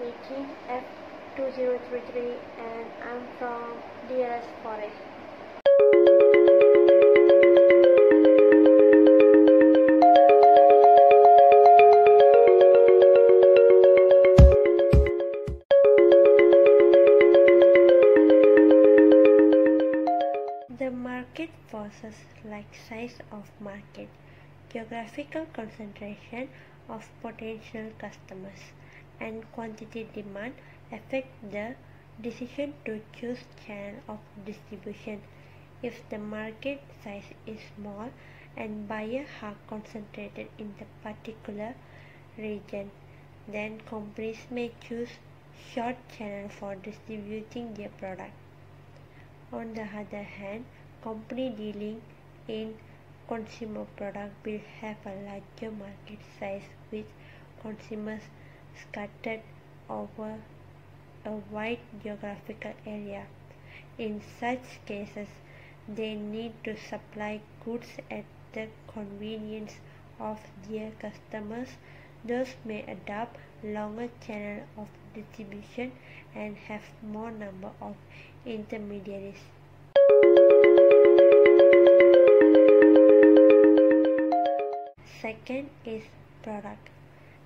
18 F2033 and I'm from DLS Forest. The market forces like size of market, geographical concentration of potential customers, and quantity demand affect the decision to choose channel of distribution. If the market size is small and buyers are concentrated in the particular region, then companies may choose short channel for distributing their product. On the other hand, company dealing in consumer product will have a larger market size with consumers scattered over a wide geographical area. In such cases, they need to supply goods at the convenience of their customers. Those may adopt longer channel of distribution and have more number of intermediaries. Product.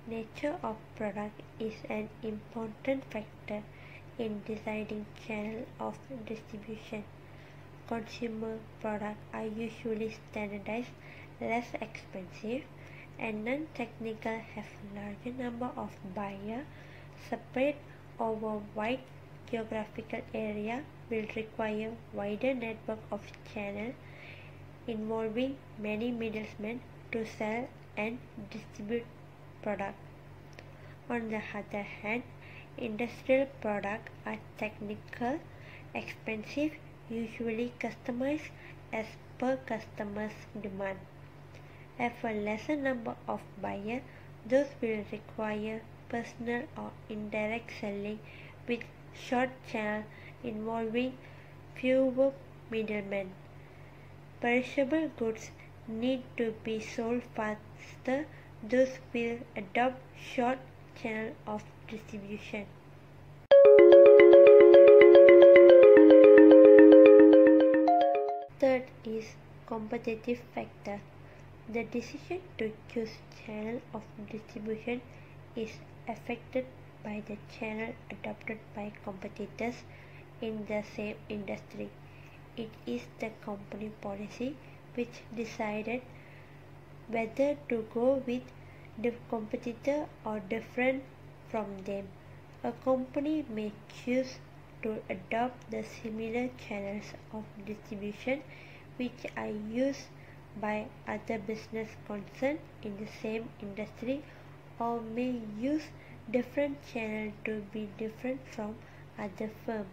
Nature of product is an important factor in deciding channel of distribution. Consumer products are usually standardized, less expensive, and non-technical have larger number of buyers spread over wide geographical area will require wider network of channels involving many middlemen to sell and distribute product. On the other hand, industrial products are technical, expensive, usually customized as per customer's demand. Have a lesser number of buyers, those will require personal or indirect selling with short channel involving fewer middlemen. Perishable goods need to be sold faster, those will adopt short channel of distribution. Third is competitive factor. The decision to choose channel of distribution is affected by the channel adopted by competitors in the same industry. It is the company policy which decided whether to go with the competitor or different from them. A company may choose to adopt the similar channels of distribution which are used by other business concerns in the same industry or may use different channels to be different from other firms.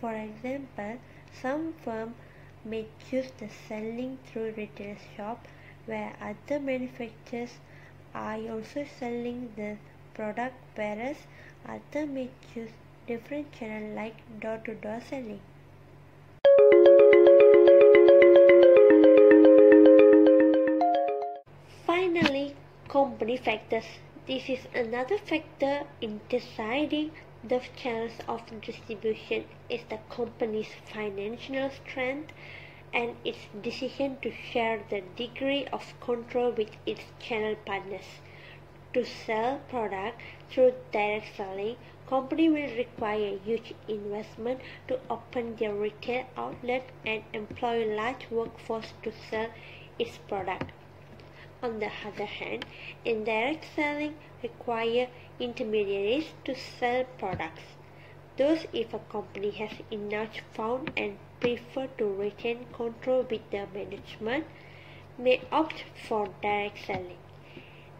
For example, some firms may choose the selling through retail shop where other manufacturers are also selling the product whereas other may choose different channel like door-to-door -door selling. Finally, company factors. This is another factor in deciding the channels of distribution is the company's financial strength and its decision to share the degree of control with its channel partners. To sell product through direct selling, company will require huge investment to open their retail outlet and employ large workforce to sell its product. On the other hand, indirect selling require intermediaries to sell products. Thus, if a company has enough fund and prefer to retain control with the management, may opt for direct selling.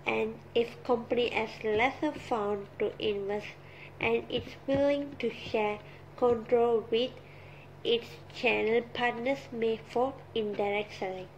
And if company has lesser fund to invest and is willing to share control with its channel partners may for indirect selling.